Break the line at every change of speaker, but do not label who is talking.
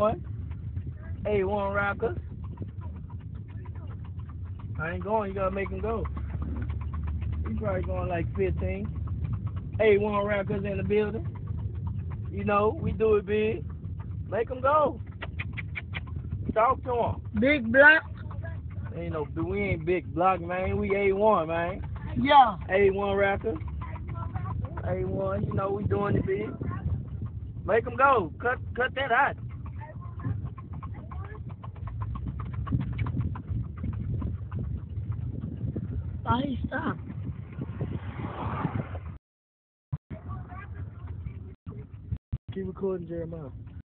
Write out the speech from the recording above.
A1. A1 Rockers. I ain't going, you gotta make him go. He's probably going like 15. A1 Rockers in the building. You know, we do it big. Make him go. Talk to him.
Big block.
Ain't no, we ain't big block, man. We A1, man.
Yeah.
A1 Rockers. A1, you know, we doing it big. Make him go. Cut, cut that out.
He stop?
Keep recording, Jeremiah.